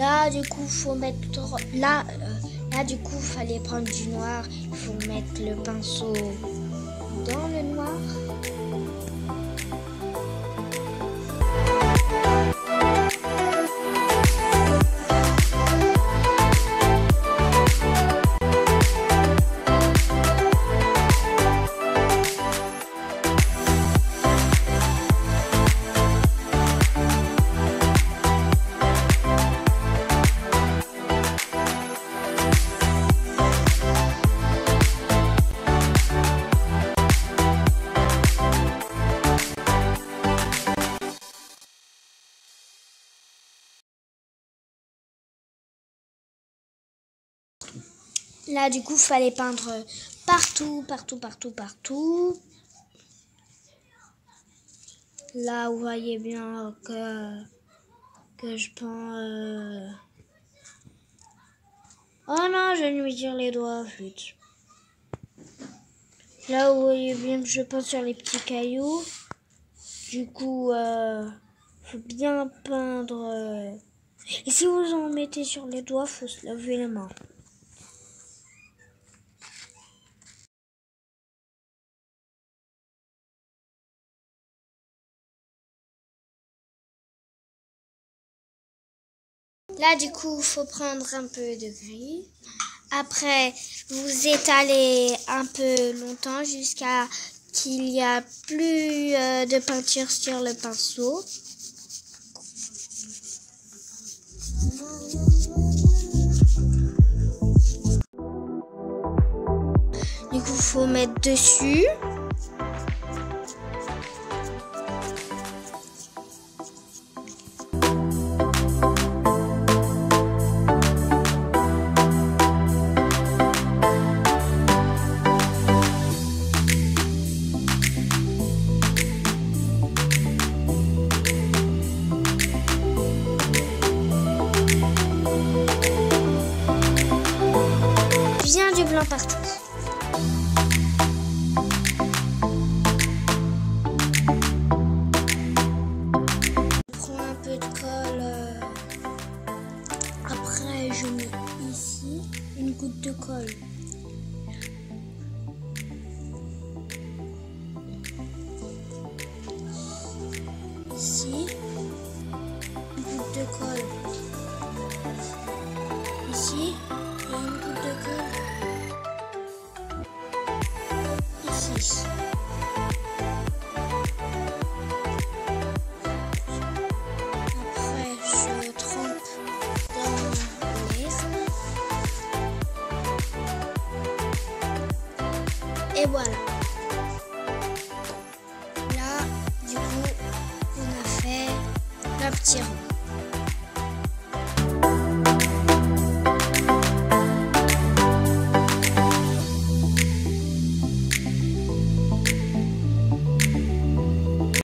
Là, du coup, faut mettre. Là, euh, là, du coup, fallait prendre du noir. Il faut mettre le pinceau Là, du coup, fallait peindre partout, partout, partout, partout. Là, vous voyez bien que, je peins... Euh, oh non, je vais lui dire les doigts, flûte. Là, vous voyez bien que je peins sur les petits cailloux. Du coup, euh, faut bien peindre... Euh, et si vous en mettez sur les doigts, faut se laver les mains. Là, du coup, il faut prendre un peu de gris. Après, vous étalez un peu longtemps jusqu'à qu'il n'y a plus euh, de peinture sur le pinceau. Du coup, il faut mettre dessus. Je prends un peu de colle. Euh, après, je mets ici une goutte de colle. Et voilà. Là, du coup, on a fait la petite